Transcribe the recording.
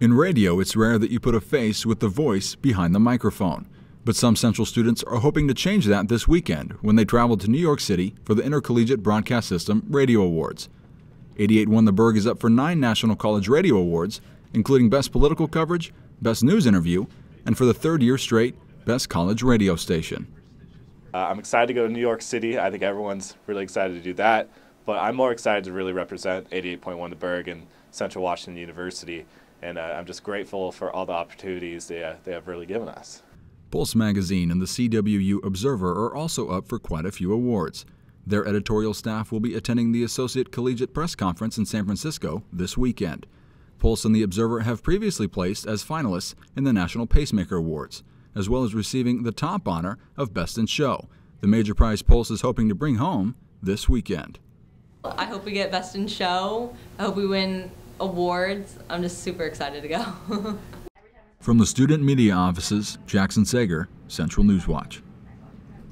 In radio, it's rare that you put a face with the voice behind the microphone. But some Central students are hoping to change that this weekend when they travel to New York City for the Intercollegiate Broadcast System Radio Awards. 88.1 The 'Burg is up for nine National College Radio Awards, including Best Political Coverage, Best News Interview, and for the third year straight, Best College Radio Station. Uh, I'm excited to go to New York City. I think everyone's really excited to do that. But I'm more excited to really represent 88.1 The 'Burg and Central Washington University. And uh, I'm just grateful for all the opportunities they, uh, they have really given us. Pulse Magazine and the CWU Observer are also up for quite a few awards. Their editorial staff will be attending the Associate Collegiate Press Conference in San Francisco this weekend. Pulse and the Observer have previously placed as finalists in the National Pacemaker Awards, as well as receiving the top honor of Best in Show, the major prize Pulse is hoping to bring home this weekend. I hope we get Best in Show. I hope we win awards. I'm just super excited to go. From the student media offices, Jackson Sager, Central News Watch.